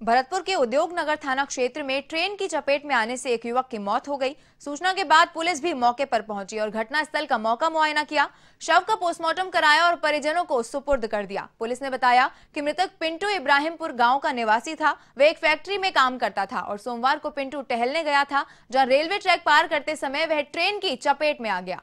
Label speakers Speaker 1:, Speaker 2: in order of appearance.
Speaker 1: भरतपुर के उद्योग नगर थाना क्षेत्र में ट्रेन की चपेट में आने से एक युवक की मौत हो गई। सूचना के बाद पुलिस भी मौके पर पहुँची और घटनास्थल का मौका मुआयना किया। शव का पोस्टमार्टम कराया और परिजनों को सुपुर्द कर दिया। पुलिस ने बताया कि मृतक पिंटू इब्राहिमपुर गाँव का निवासी था। वह एक फैक्ट्री में काम करता था और सोमवार को पिंटू टहलने गया था, जहाँ रेलवे ट्रैक पार करते समय वह ट्रेन की चपेट में आ गया।